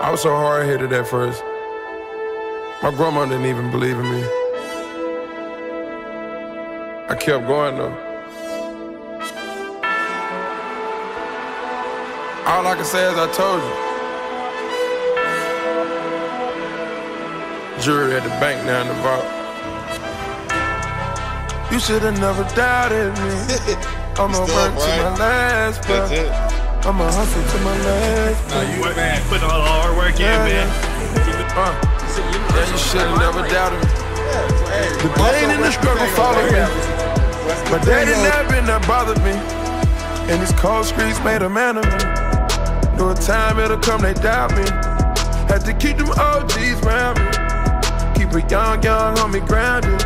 I was so hard headed at first. My grandma didn't even believe in me. I kept going though. All I can say is I told you. Jury at the bank now in the vault. You should have never doubted me. I'ma work to my last breath. I'ma hustle to my last Nah, you man, put all the hard work in, man. Uh, yeah, you should've never doubted me. The pain and the struggle followed me. My daddy never been that bothered me. And these cold streets made a man of me. Knew a time it'll come, they doubt me. Had to keep them OGs around me. Keep a young, young homie grounded.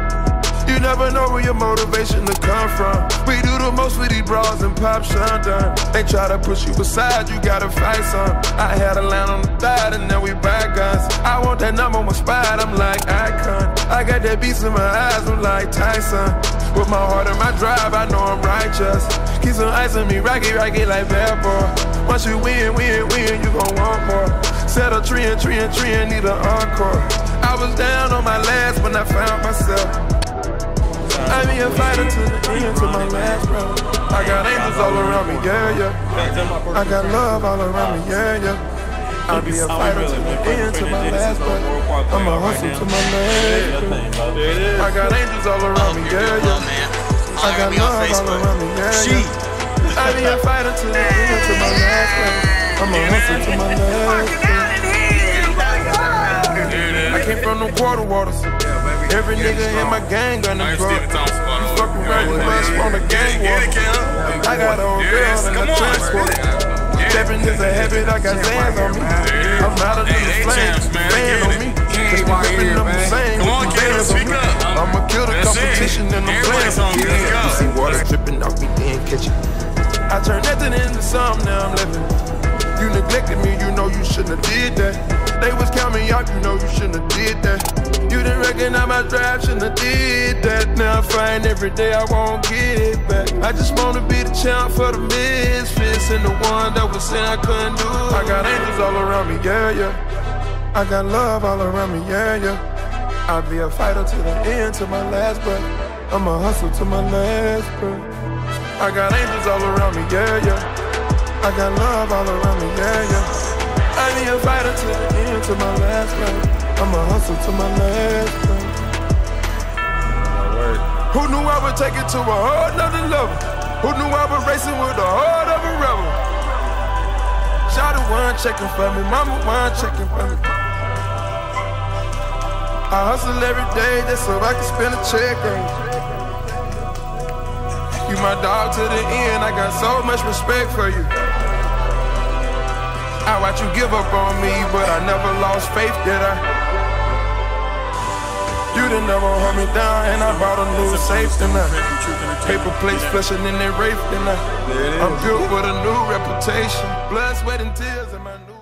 Never know where your motivation to come from. We do the most with these bras and pop shundun. They try to push you aside, you gotta fight some. I had a line on the thigh and now we buy guns. I want that number one spot, I'm like icon. I got that beast in my eyes, I'm like Tyson. With my heart and my drive, I know I'm righteous. Keep some ice on me, rocky, rocky like bad boy. Once you win, win, win, you gon' want more. Set a tree and tree and tree and need an encore. I was down on my last when I found myself. I be a fighter to the end, to my last breath. I got angels all around me, yeah, yeah. I got love all around me, yeah, yeah. I be a fighter to the end, to my last breath. I'ma hustle to my last breath. I got angels all around me, yeah, yeah. I got love all around me, yeah, yeah. I be a fighter to the end, to my last breath. I'ma hustle to my last breath. I came from the quarter waters. Every nigga in my gang gonna grow. Fuck around with us on the gang war. I got a old girl in the transport. Stepping is a habit, I got Zans on me. I'm out of the flames, fan on me. Cause we ripping them the same with the bands on me. I'ma kill the competition and the plans on me. You see water dripping off me, then catch it. I turn nothing into something, now I'm living. You neglected me, you know you shouldn't have did that. They was counting out, you know you shouldn't have did that. Recognize my drive, shouldn't did that. Now I find every day I won't get it back. I just wanna be the champ for the misfits and the one that was saying I couldn't do. I got angels all around me, yeah, yeah. I got love all around me, yeah, yeah. I'll be a fighter to the end, to my last breath. I'ma hustle to my last breath. I got angels all around me, yeah, yeah. I got love all around me, yeah, yeah. I be a fighter to the end, to my last breath. I'ma hustle to my last breath. Who knew I would take it to a whole nother level? Who knew I was racing with the heart of a rebel? Shout one checking for me, mama one checking for me. I hustle every day just so I can spend a check. You my dog to the end, I got so much respect for you. I watch you give up on me, but I never lost faith, did I? You didn't never hold me down, and I bought a new safe tonight. Paper plates flushing in their rafe tonight. I'm built with a new reputation. Blood, sweat, and tears in my new.